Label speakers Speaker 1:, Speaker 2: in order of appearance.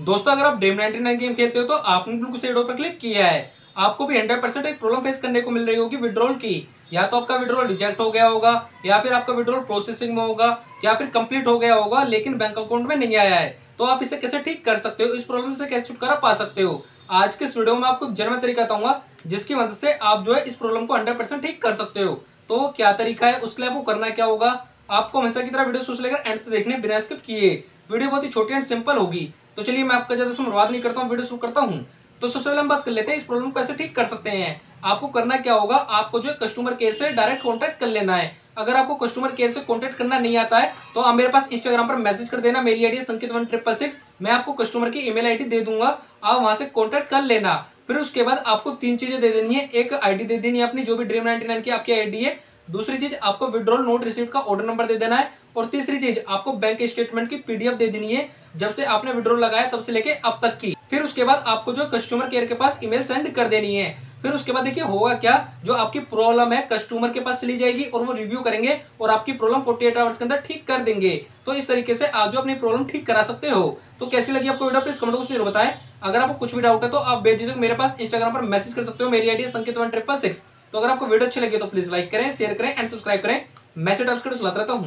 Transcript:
Speaker 1: दोस्तों, अगर आप ड्रीम 99 गेम खेलते हो तो आपने बिल्कुल सेडो पर क्लिक किया है। आपको भी 100 परसेंट एक प्रॉब्लम फेस करने को मिल रही होगी विड्रॉल की। या तो आपका विड्रॉल रिजेक्ट हो गया होगा, या फिर आपका विड्रॉल प्रोसेसिंग में होगा, या फिर कंप्लीट हो गया होगा, लेकिन बैंक अकाउंट में नहीं आया है। तो आप इसे कैसे ठीक कर सकते हो? इस प्रॉब्लम से कैसे छुटकारा पा सकते हो? आज के इस वीडियो में आपको जन्म तरीका बताऊँगा, जिसकी मदद से आप जो है इस प्रॉब्लम को हंड्रेड ठीक कर सकते हो। तो क्या तरीका है? उसके लिए आपको करना क्या होगा? आपको हमेशा की तरह वीडियो सोच लेकर एंड तक देखने, बिना स्किप किए। वीडियो बहुत ही छोटी एंड सिंपल होगी। तो चलिए मैं आपका ज़्यादा बर्बाद नहीं करता हूँ, वीडियो शुरू करता हूँ। तो सबसे पहले हम बात कर लेते हैं, इस प्रॉब्लम को कैसे ठीक कर सकते हैं। आपको करना क्या होगा, आपको जो है कस्टमर केयर से डायरेक्ट कॉन्टेक्ट कर लेना है। अगर आपको कस्टमर केयर से कॉन्टेक्ट करना नहीं आता है तो आप मेरे पास इंस्टाग्राम पर मैसेज कर देना, मेरी ID Sankit one triple six मैं आपको कस्टमर की ईमेल आईडी दे दूँगा, आप वहाँ से कॉन्टेक्ट कर लेना। फिर उसके बाद आपको तीन चीज़ें दे देनी है, एक आईडी दे देनी है अपनी, जो भी ड्रीम नाइन की आपकी आईडी है दूसरी चीज़, आपको विड्रॉल नोट रिसीव का ऑर्डर नंबर दे देना है। और तीसरी चीज़, आपको बैंक स्टेटमेंट की पीडीएफ दे देनी है, जब से आपने विड्रॉल लगाया, तब से लेके अब तक की। फिर उसके बाद आपको जो कस्टमर केयर के पास ईमेल सेंड कर देनी है। फिर उसके बाद देखिए, होगा क्या? जो आपकी प्रॉब्लम है कस्टमर के पास चली जाएगी और वो रिव्यू करेंगे और आपकी प्रॉब्लम 48 आवर्स के अंदर ठीक कर देंगे। तो इस तरीके से आप जो अपनी प्रॉब्लम ठीक करा सकते हो। तो कैसी लगी आपको वीडियो प्लीज़ कमेंट बॉक्स में बताएँ। अगर आपको कुछ भी डाउट है तो आप बेझिझक मेरे पास इंस्टाग्राम पर मैसेज कर सकते हो। मेरी आईडी संकेत वन ट्रिपल सिक्स तो अगर आपको वीडियो अच्छी लगी तो प्लीज़ लाइक करें शेयर करें एंड सब्सक्राइब करें। मैसेज आपके सुनाता रहता हूँ।